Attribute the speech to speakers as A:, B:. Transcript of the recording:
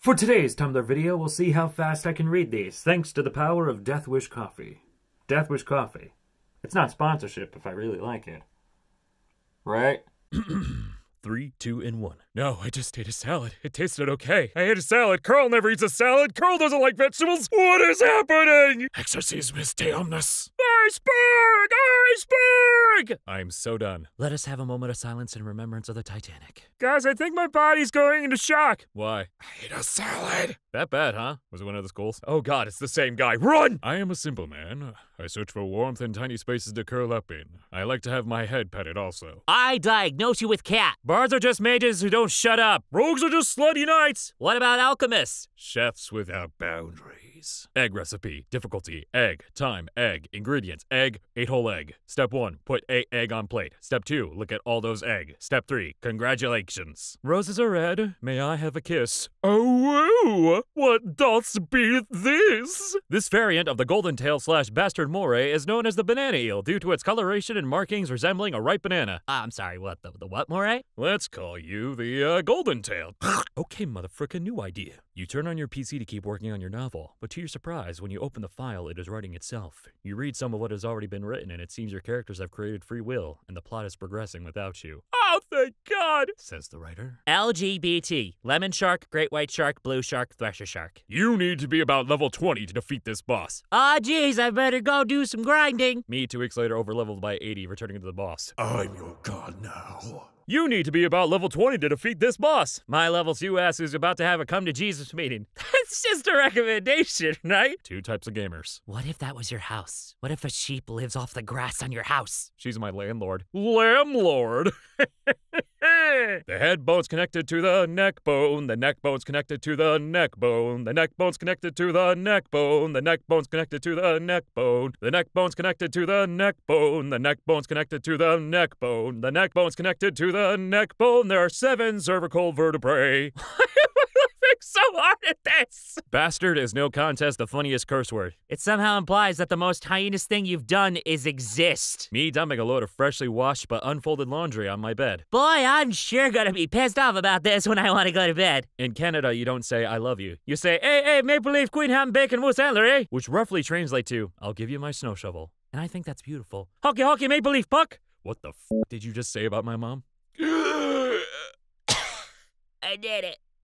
A: For today's Tumblr video, we'll see how fast I can read these, thanks to the power of Death Wish Coffee. Death Wish Coffee. It's not sponsorship if I really like it. Right?
B: Three, two, and one. No, I just ate a salad. It tasted okay. I ate a salad. Carl never eats a salad. Carl doesn't like vegetables. What is happening? Exorcismus de omnis. Iceberg! Iceberg! I'm so done. Let us have a moment of silence in remembrance of the Titanic. Guys, I think my body's going into shock. Why? I ate a salad. That bad, huh? Was it one of the schools? Oh god, it's the same guy. Run! I am a simple man. I search for warmth and tiny spaces to curl up in. I like to have my head petted also.
C: I diagnose you with cat.
B: Bards are just mages who don't shut up. Rogues are just slutty knights.
C: What about alchemists?
B: Chefs without boundaries. Egg recipe. Difficulty. Egg. Time. Egg. Ingredients. Egg. Eight whole egg. Step 1. Put eight egg on plate. Step 2. Look at all those egg. Step 3. Congratulations. Roses are red. May I have a kiss? Oh, woo! What doth be this? This variant of the golden tail slash bastard moray is known as the banana eel due to its coloration and markings resembling a ripe banana.
C: Uh, I'm sorry, what, the, the what, Moray?
B: Let's call you the uh, golden tail. okay, motherfucker, new idea. You turn on your PC to keep working on your novel, but to your surprise, when you open the file, it is writing itself. You read some of what has already been written, and it seems your characters have created free will, and the plot is progressing without you. Oh, thank God, says the writer.
C: LGBT. Lemon shark, great white shark, blue shark, thresher shark.
B: You need to be about level 20 to defeat this boss.
C: Ah, oh, geez, I better go do some grinding.
B: Me, two weeks later, overleveled by 80, returning to the boss.
D: I'm your god now.
B: You need to be about level 20 to defeat this boss. My level 2 ass is about to have a come to Jesus meeting. That's just a recommendation, right? Two types of gamers.
C: What if that was your house? What if a sheep lives off the grass on your house?
B: She's my landlord. Landlord? the head bone's connected to the neck bone. The neck bone's connected to the neck bone. The neck bone's connected to the neck bone. The neck bone's connected to the neck bone. The neck bone's connected to the neck bone. The neck bone's connected to the neck bone. The neck bone's connected to the neck bone. There are seven cervical vertebrae. so hard at this. Bastard is no contest the funniest curse word.
C: It somehow implies that the most hyenas thing you've done is exist.
B: Me dumping a load of freshly washed but unfolded laundry on my bed.
C: Boy, I'm sure gonna be pissed off about this when I want to go to bed.
B: In Canada, you don't say I love you. You say, hey, hey, maple leaf, queen ham, bacon, moose antler, eh? Which roughly translates to, I'll give you my snow shovel. And I think that's beautiful. Hockey, hockey, maple leaf, puck! What the f did you just say about my mom?
C: I did it.